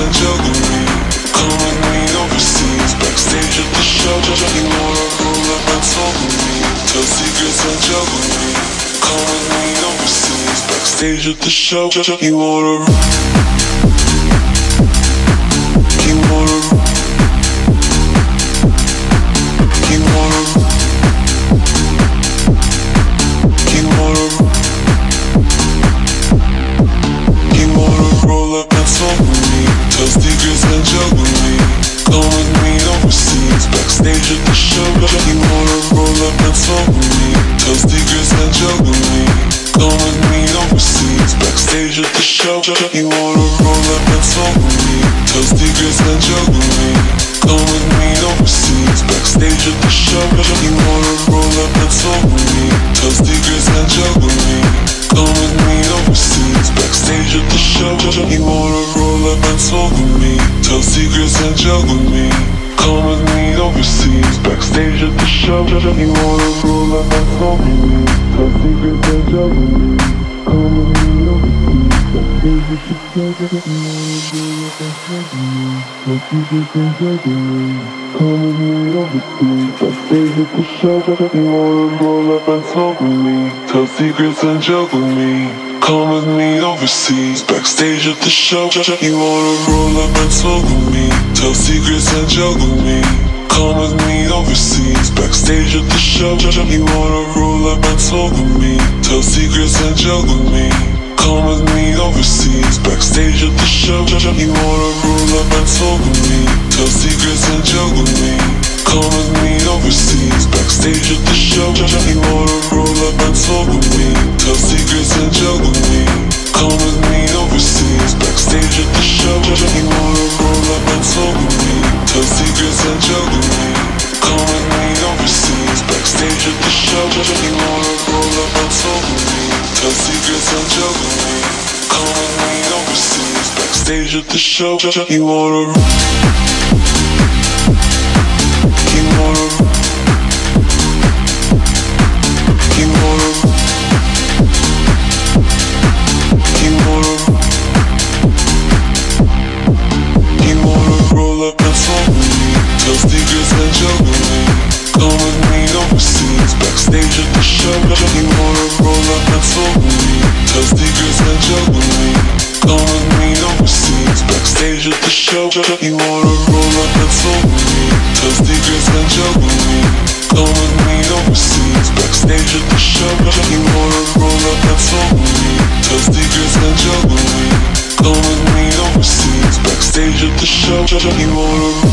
and with me. Overseas, backstage at the show. Me, tell secrets and. Come me overseas, backstage at the show. You wanna, you wanna, You wanna roll up and talk with me, with me. Come with me overseas, backstage at the show. You wanna roll with me, me. Come with me overseas, backstage at the show. You wanna roll with me, tell secrets and me. Come with me overseas, backstage at the show. You wanna roll with me, tell secrets and joke me. Come with me secrets and joke with me. Come with me overseas, backstage the show. You wanna roll up and talk with me, tell secrets and joke with me. Come with me overseas, backstage the show. You wanna roll up and talk with me, tell secrets and joke with me. Come with me overseas, backstage at the show. You wanna roll up and talk with me, tell secrets and joke with me. Come with me overseas, backstage at the show. You wanna backstage at the show. You wanna. You wanna, you wanna, you wanna, you wanna roll up and me, and me. Come with me overseas, backstage at the show. Backstage at the show. You wanna roll up and talk with me, secrets and joke with me. Come with me overseas, backstage at the show. You wanna roll up and talk with me, secrets and joke with me. Come with me overseas, backstage at the show. You wanna.